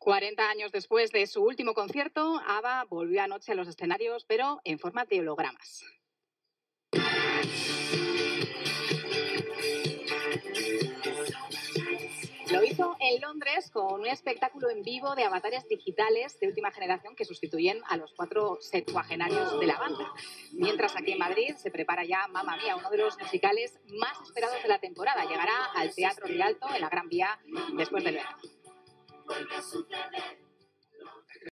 40 años después de su último concierto, ABBA volvió anoche a los escenarios, pero en forma de hologramas. Lo hizo en Londres con un espectáculo en vivo de avatares digitales de última generación que sustituyen a los cuatro septuagenarios de la banda. Mientras aquí en Madrid se prepara ya Mamma Mía, uno de los musicales más esperados de la temporada. Llegará al Teatro Rialto en la Gran Vía después del verano.